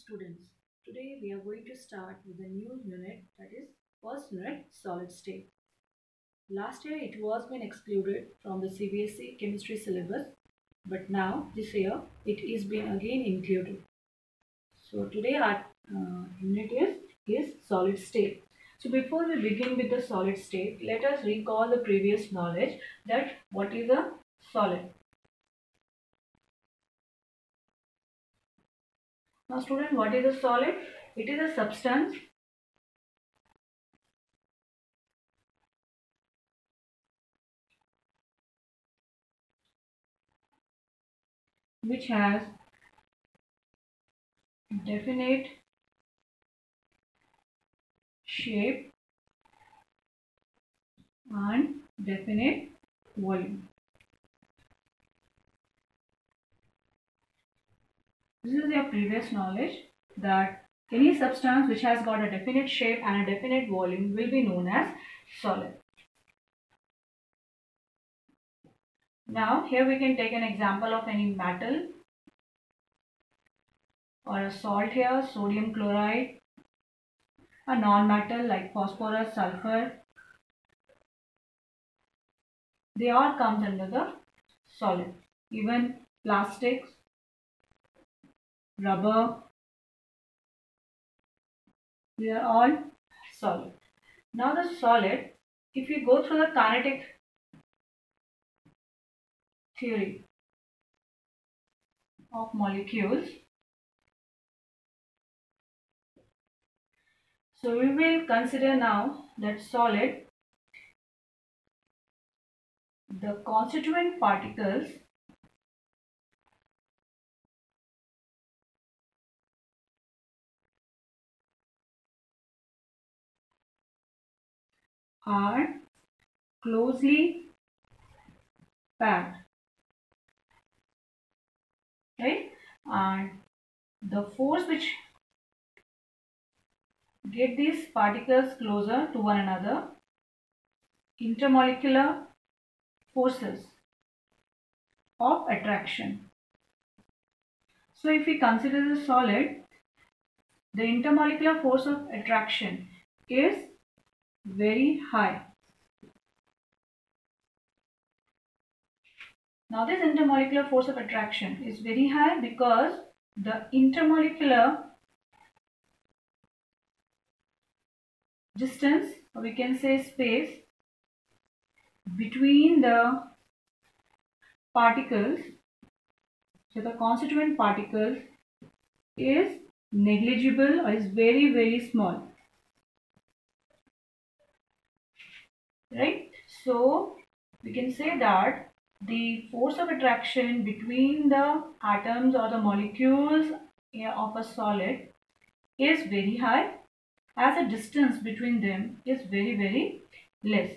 students. Today we are going to start with a new unit that is first unit solid state. Last year it was been excluded from the CBSE chemistry syllabus but now this year it is been again included. So today our uh, unit is, is solid state. So before we begin with the solid state, let us recall the previous knowledge that what is a solid. Now student, what is a solid? It is a substance which has definite shape and definite volume. This is your previous knowledge that any substance which has got a definite shape and a definite volume will be known as solid. Now here we can take an example of any metal or a salt here, sodium chloride, a non-metal like phosphorus, sulfur. They all comes under the solid. Even plastics, rubber, they are all solid. Now the solid, if you go through the kinetic theory of molecules, so we will consider now that solid, the constituent particles are closely packed. Right and the force which get these particles closer to one another intermolecular forces of attraction. So if we consider the solid the intermolecular force of attraction is very high. Now this intermolecular force of attraction is very high because the intermolecular distance or we can say space between the particles so the constituent particles is negligible or is very very small right? So we can say that the force of attraction between the atoms or the molecules eh, of a solid is very high as a distance between them is very very less.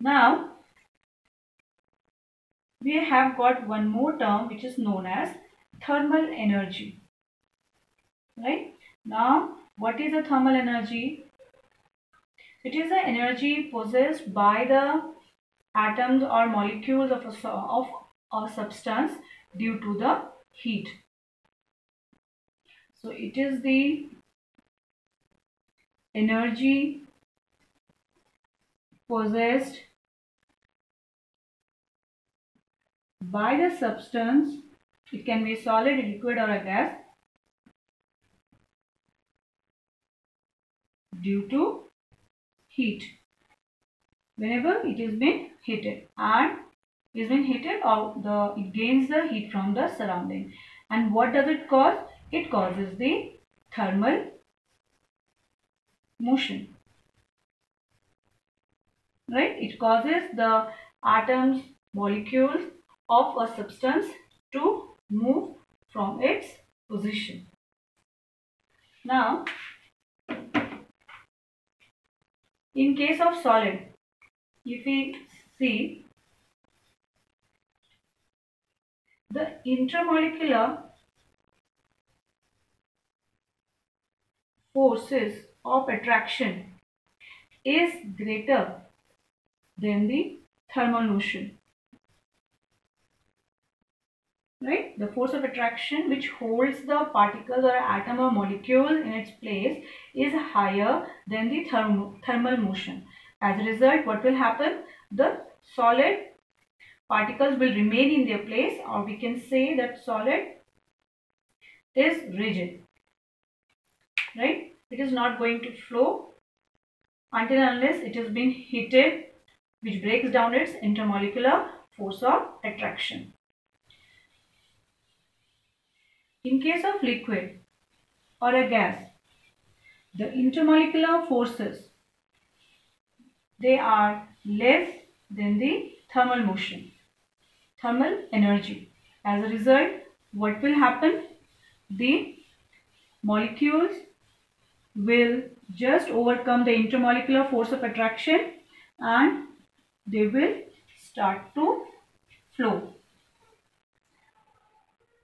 Now we have got one more term which is known as thermal energy right? Now what is the thermal energy it is the energy possessed by the atoms or molecules of a, of a substance due to the heat. So it is the energy possessed by the substance. It can be solid, liquid or a gas due to heat. Whenever it is been heated and is been heated or the it gains the heat from the surrounding. And what does it cause? It causes the thermal motion. Right? It causes the atoms molecules of a substance to move from its position. Now in case of solid, if we see the intermolecular forces of attraction is greater than the thermal motion. Right? The force of attraction which holds the particles or atom or molecule in its place is higher than the therm thermal motion. As a result what will happen? The solid particles will remain in their place or we can say that solid is rigid. Right? It is not going to flow until unless it has been heated which breaks down its intermolecular force of attraction in case of liquid or a gas, the intermolecular forces, they are less than the thermal motion, thermal energy. As a result, what will happen? The molecules will just overcome the intermolecular force of attraction and they will start to flow.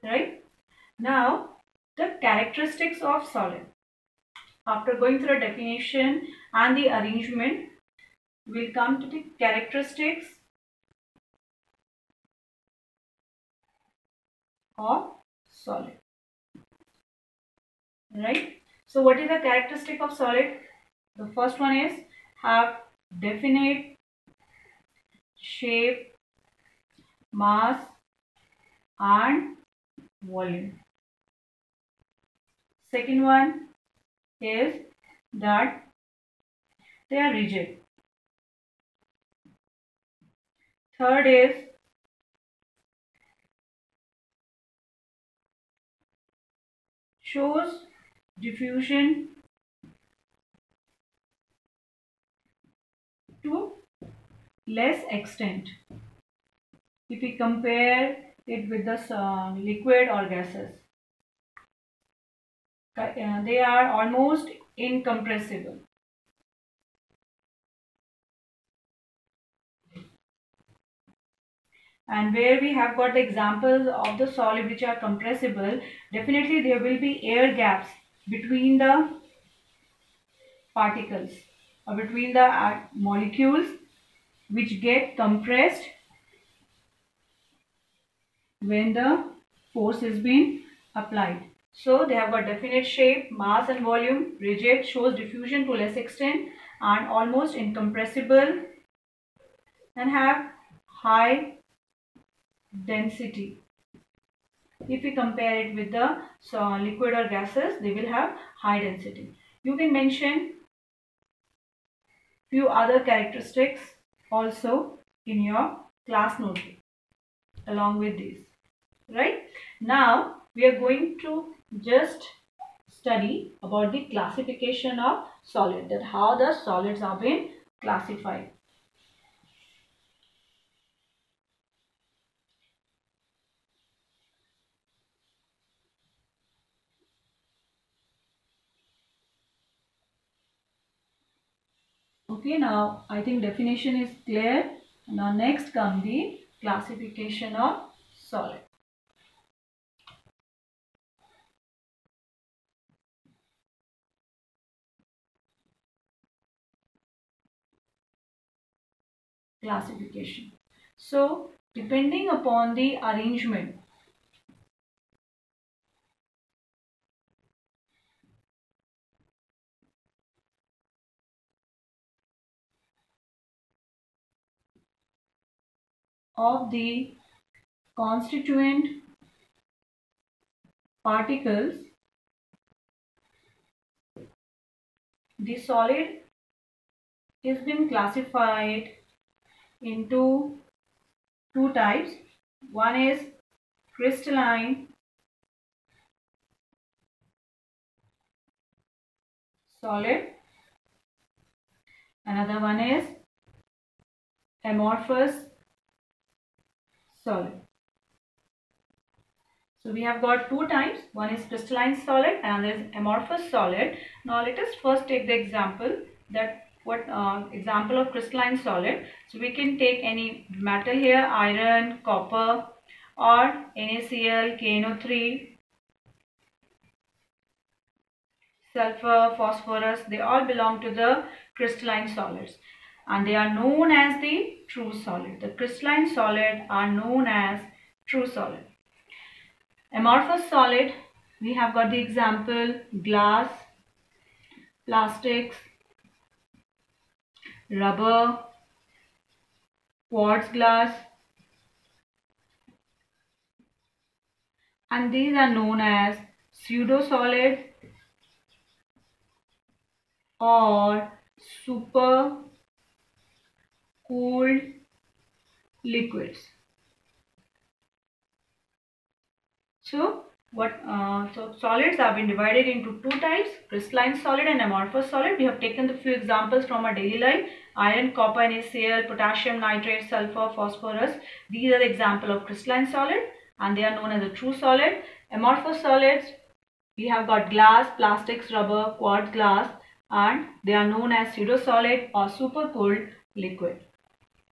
Right? Now, the characteristics of solid. After going through a definition and the arrangement, we'll come to the characteristics of solid. Right? So, what is the characteristic of solid? The first one is have definite shape, mass and volume. Second one is that they are rigid. Third is shows diffusion to less extent if we compare it with the uh, liquid or gases they are almost incompressible. And where we have got the examples of the solid which are compressible, definitely there will be air gaps between the particles or between the uh, molecules which get compressed when the force is being applied. So they have got definite shape, mass and volume, rigid, shows diffusion to less extent and almost incompressible and have high density. If we compare it with the so liquid or gases, they will have high density. You can mention few other characteristics also in your class notebook along with these. Right? Now we are going to just study about the classification of solid that how the solids are being classified. Okay now i think definition is clear. Now next come the classification of solid classification. So depending upon the arrangement of the constituent particles the solid is been classified into two types. One is crystalline solid. Another one is amorphous solid. So we have got two types. One is crystalline solid and another is amorphous solid. Now let us first take the example that what uh, example of crystalline solid. So we can take any metal here, iron, copper or NaCl, KNO3, sulfur, phosphorus, they all belong to the crystalline solids and they are known as the true solid. The crystalline solid are known as true solid. Amorphous solid, we have got the example glass, plastics, rubber, quartz glass, and these are known as pseudo-solid or super cooled liquids. So what uh, so solids have been divided into two types crystalline solid and amorphous solid. We have taken the few examples from our daily life. Iron copper NaCl potassium nitrate sulfur phosphorus. These are the example of crystalline solid and they are known as a true solid. Amorphous solids we have got glass plastics rubber quartz glass and they are known as pseudo solid or super cooled liquid